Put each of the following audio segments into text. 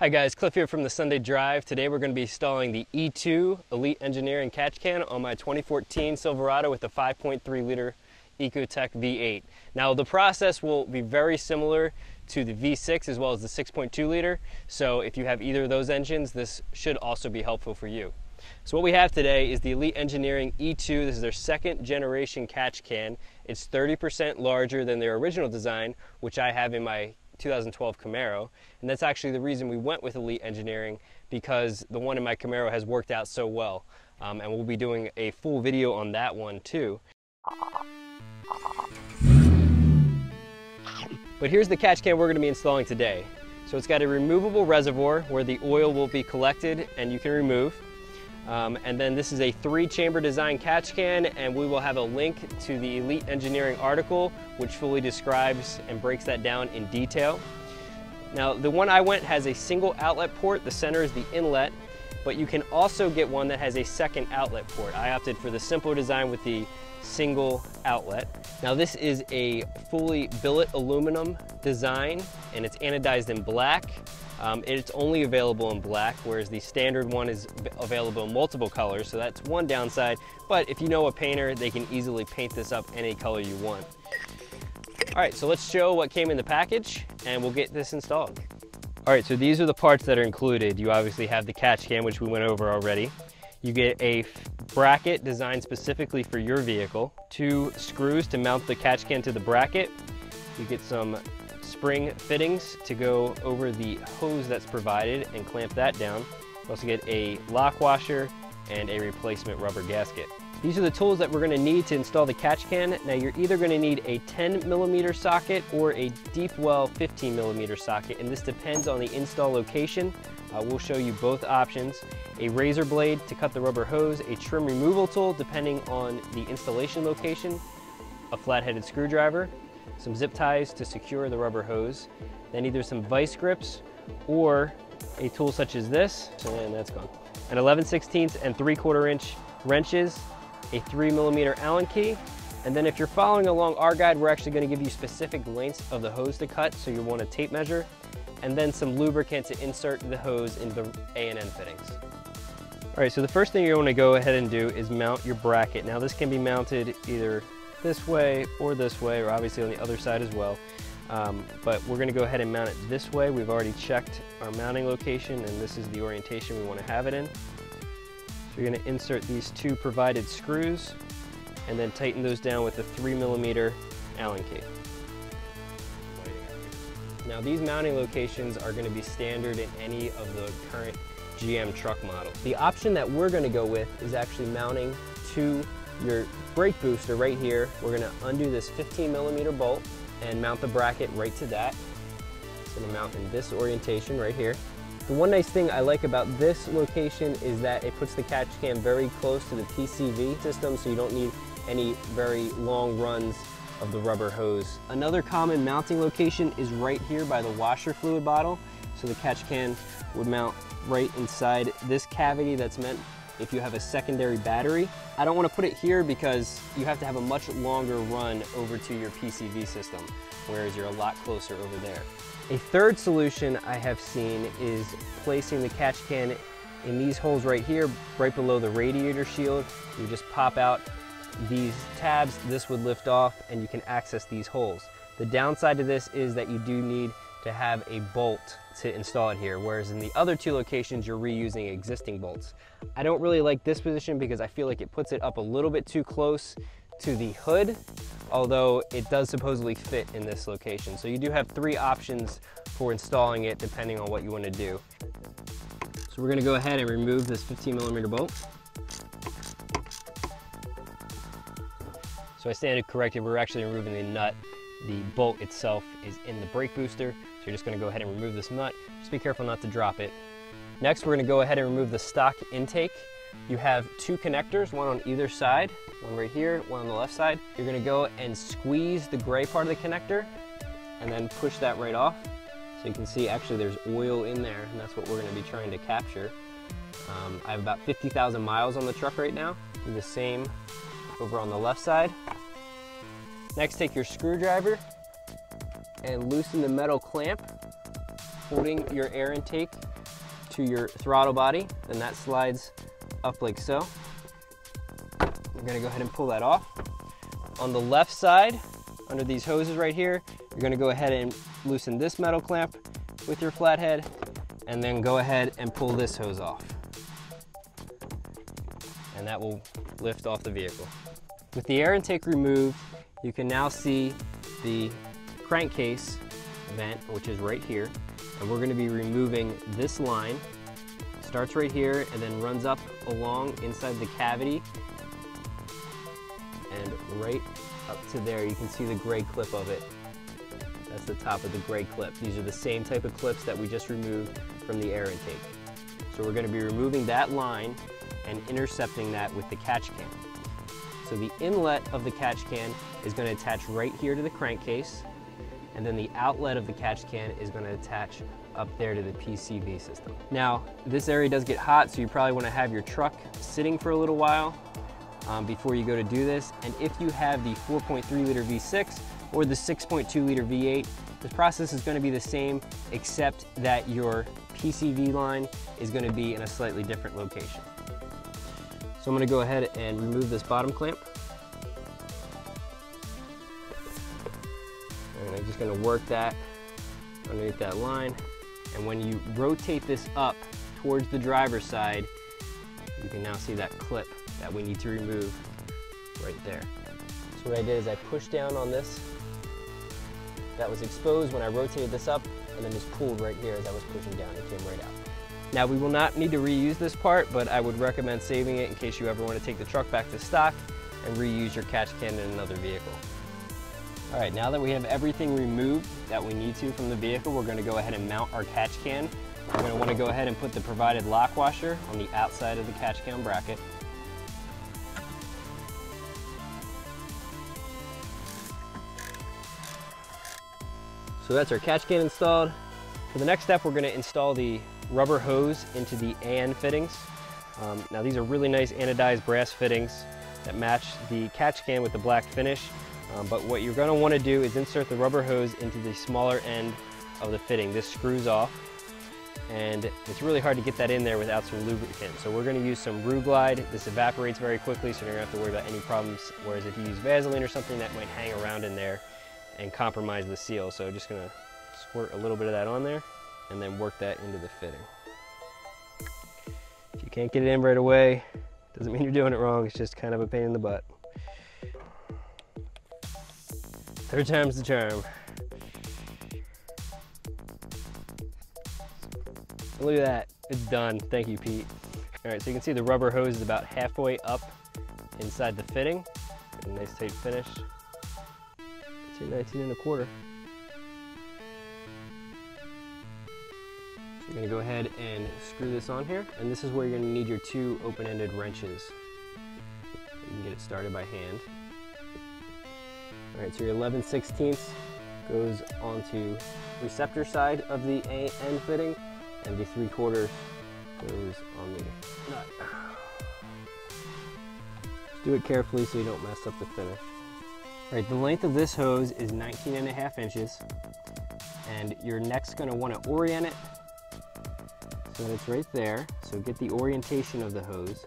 Hi guys, Cliff here from the Sundae Drive. Today we're going to be installing the E2 Elite Engineering Catch Can on my 2014 Silverado with the 5.3 liter Ecotec V8. Now the process will be very similar to the V6 as well as the 6.2 liter, so if you have either of those engines, this should also be helpful for you. So what we have today is the Elite Engineering E2. This is their second generation catch can. It's 30% larger than their original design, which I have in my 2012 Camaro. And that's actually the reason we went with Elite Engineering because the one in my Camaro has worked out so well. Um, and we'll be doing a full video on that one too. But here's the catch can we're going to be installing today. So it's got a removable reservoir where the oil will be collected and you can remove. Um, and then this is a three chamber design catch can and we will have a link to the Elite Engineering article which fully describes and breaks that down in detail. Now the one I went has a single outlet port, the center is the inlet, but you can also get one that has a second outlet port. I opted for the simple design with the single outlet. Now this is a fully billet aluminum design and it's anodized in black. Um, it's only available in black, whereas the standard one is available in multiple colors, so that's one downside. But if you know a painter, they can easily paint this up any color you want. All right, so let's show what came in the package and we'll get this installed. All right, so these are the parts that are included. You obviously have the catch can, which we went over already. You get a bracket designed specifically for your vehicle, two screws to mount the catch can to the bracket. You get some spring fittings to go over the hose that's provided and clamp that down. You also get a lock washer and a replacement rubber gasket. These are the tools that we're going to need to install the catch can. Now you're either going to need a 10 millimeter socket or a deep well 15 millimeter socket and this depends on the install location. Uh, we'll show you both options. A razor blade to cut the rubber hose, a trim removal tool depending on the installation location, a flat-headed screwdriver, some zip ties to secure the rubber hose, then either some vice grips or a tool such as this, and that's gone. An 11 16 and 3 quarter inch wrenches, a 3 millimeter Allen key, and then if you're following along our guide, we're actually going to give you specific lengths of the hose to cut, so you'll want a tape measure, and then some lubricant to insert the hose in the AN fittings. All right, so the first thing you want to go ahead and do is mount your bracket. Now this can be mounted either this way or this way, or obviously on the other side as well. Um, but we're gonna go ahead and mount it this way. We've already checked our mounting location and this is the orientation we wanna have it in. You're gonna insert these two provided screws and then tighten those down with a three millimeter Allen key. Now these mounting locations are gonna be standard in any of the current GM truck models. The option that we're gonna go with is actually mounting to your brake booster right here. We're gonna undo this 15 millimeter bolt and mount the bracket right to that. It's gonna mount in this orientation right here. The one nice thing I like about this location is that it puts the catch can very close to the PCV system so you don't need any very long runs of the rubber hose. Another common mounting location is right here by the washer fluid bottle. So the catch can would mount right inside this cavity that's meant if you have a secondary battery. I don't want to put it here because you have to have a much longer run over to your PCV system, whereas you're a lot closer over there. A third solution I have seen is placing the catch can in these holes right here, right below the radiator shield. You just pop out these tabs, this would lift off and you can access these holes. The downside to this is that you do need to have a bolt to install it here, whereas in the other two locations, you're reusing existing bolts. I don't really like this position because I feel like it puts it up a little bit too close to the hood, although it does supposedly fit in this location. So you do have three options for installing it depending on what you want to do. So we're going to go ahead and remove this 15 millimeter bolt. So I stand corrected, we're actually removing the nut. The bolt itself is in the brake booster, so you're just gonna go ahead and remove this nut. Just be careful not to drop it. Next, we're gonna go ahead and remove the stock intake. You have two connectors, one on either side, one right here, one on the left side. You're gonna go and squeeze the gray part of the connector and then push that right off. So you can see actually there's oil in there and that's what we're gonna be trying to capture. Um, I have about 50,000 miles on the truck right now. Do the same over on the left side. Next, take your screwdriver and loosen the metal clamp holding your air intake to your throttle body, then that slides up like so. We're gonna go ahead and pull that off. On the left side, under these hoses right here, you're gonna go ahead and loosen this metal clamp with your flathead, and then go ahead and pull this hose off. And that will lift off the vehicle. With the air intake removed, you can now see the crankcase vent, which is right here. And we're gonna be removing this line. Starts right here and then runs up along inside the cavity. And right up to there, you can see the gray clip of it. That's the top of the gray clip. These are the same type of clips that we just removed from the air intake. So we're gonna be removing that line and intercepting that with the catch can. So the inlet of the catch can is gonna attach right here to the crankcase, and then the outlet of the catch can is gonna attach up there to the PCV system. Now, this area does get hot, so you probably wanna have your truck sitting for a little while um, before you go to do this. And if you have the 4.3 liter V6 or the 6.2 liter V8, the process is gonna be the same, except that your PCV line is gonna be in a slightly different location. So I'm gonna go ahead and remove this bottom clamp. And I'm just gonna work that underneath that line. And when you rotate this up towards the driver's side, you can now see that clip that we need to remove right there. So what I did is I pushed down on this. That was exposed when I rotated this up and then just pulled right here as I was pushing down. It came right out. Now we will not need to reuse this part, but I would recommend saving it in case you ever want to take the truck back to stock and reuse your catch can in another vehicle. All right, now that we have everything removed that we need to from the vehicle, we're gonna go ahead and mount our catch can. We're gonna wanna go ahead and put the provided lock washer on the outside of the catch can bracket. So that's our catch can installed. For the next step, we're gonna install the rubber hose into the AN fittings. Um, now these are really nice anodized brass fittings that match the catch can with the black finish. Um, but what you're gonna wanna do is insert the rubber hose into the smaller end of the fitting. This screws off and it's really hard to get that in there without some lubricant. So we're gonna use some Ru-Glyde. This evaporates very quickly so you don't have to worry about any problems. Whereas if you use Vaseline or something that might hang around in there and compromise the seal. So just gonna squirt a little bit of that on there and then work that into the fitting. If you can't get it in right away, doesn't mean you're doing it wrong, it's just kind of a pain in the butt. Third time's the charm. Look at that, it's done. Thank you, Pete. All right, so you can see the rubber hose is about halfway up inside the fitting. nice tight finish. It's 19 and a quarter. You're gonna go ahead and screw this on here, and this is where you're gonna need your two open-ended wrenches. You can get it started by hand. All right, so your 11 16ths goes onto receptor side of the A end fitting, and the 3 quarters goes on the nut. Just do it carefully so you don't mess up the finish. All right, the length of this hose is 19 and a half inches, and you're next gonna wanna orient it so it's right there. So get the orientation of the hose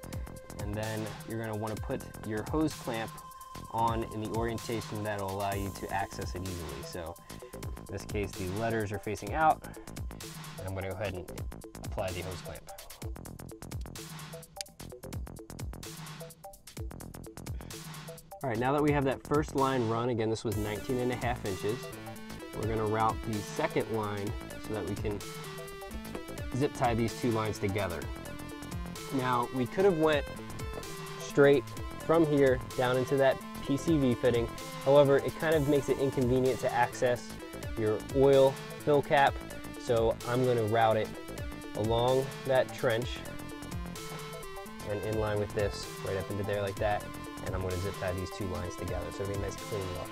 and then you're gonna wanna put your hose clamp on in the orientation that'll allow you to access it easily. So in this case, the letters are facing out and I'm gonna go ahead and apply the hose clamp. All right, now that we have that first line run, again, this was 19 and a half inches, we're gonna route the second line so that we can zip tie these two lines together. Now, we could have went straight from here down into that PCV fitting. However, it kind of makes it inconvenient to access your oil fill cap. So I'm gonna route it along that trench and in line with this, right up into there like that. And I'm gonna zip tie these two lines together. So it'll be a nice clean look.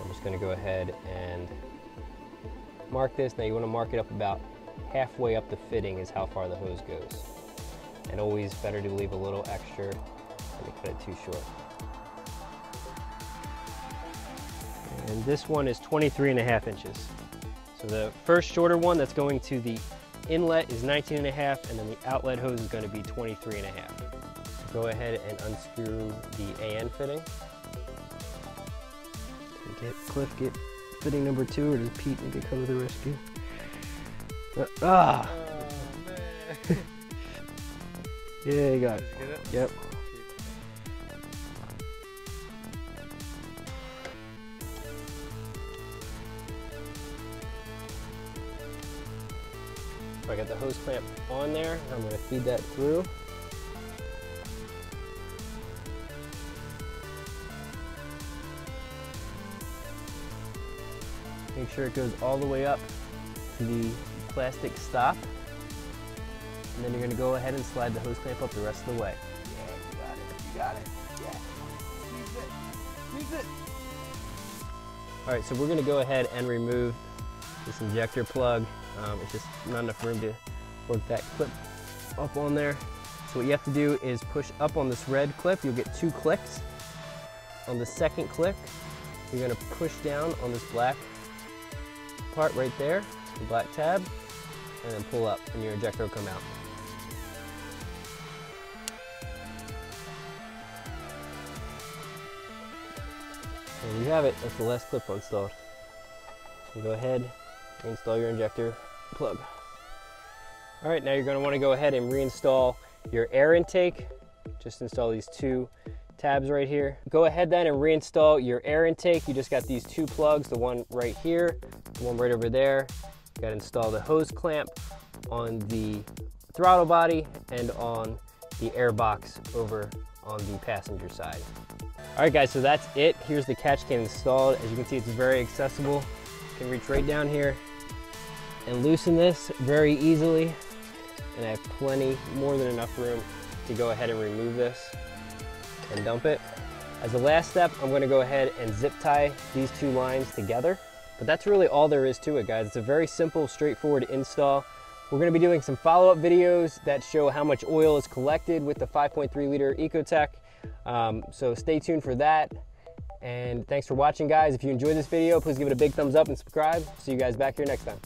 I'm just gonna go ahead and mark this. Now you wanna mark it up about halfway up the fitting is how far the hose goes. And always better to leave a little extra than to cut it too short. And this one is 23 and a half inches. So the first shorter one that's going to the inlet is 19 and a half, and then the outlet hose is going to be 23 and a half. So go ahead and unscrew the AN fitting. Get Cliff, get fitting number two, or does Pete need to come to the rescue? Uh, ah! Oh, Yeah, you got it. Get it? Yep. I got the hose clamp on there. I'm going to feed that through. Make sure it goes all the way up to the plastic stop. And then you're going to go ahead and slide the hose clamp up the rest of the way. Yeah, you got it. You got it. Yeah. It. It. All right, so we're gonna go ahead and remove this injector plug. Um, it's just not enough room to work that clip up on there. So what you have to do is push up on this red clip. You'll get two clicks. On the second click, you're gonna push down on this black part right there, the black tab, and then pull up and your injector will come out. There you have it. That's the last clip installed. So go ahead install your injector plug. All right, now you're going to want to go ahead and reinstall your air intake. Just install these two tabs right here. Go ahead then and reinstall your air intake. You just got these two plugs, the one right here, the one right over there. You got to install the hose clamp on the throttle body and on the air box over on the passenger side. All right guys, so that's it. Here's the catch can installed. As you can see, it's very accessible. You can reach right down here and loosen this very easily. And I have plenty, more than enough room to go ahead and remove this and dump it. As the last step, I'm gonna go ahead and zip tie these two lines together. But that's really all there is to it, guys. It's a very simple, straightforward install. We're gonna be doing some follow-up videos that show how much oil is collected with the 5.3 liter Ecotec. Um, so stay tuned for that. And thanks for watching, guys. If you enjoyed this video, please give it a big thumbs up and subscribe. See you guys back here next time.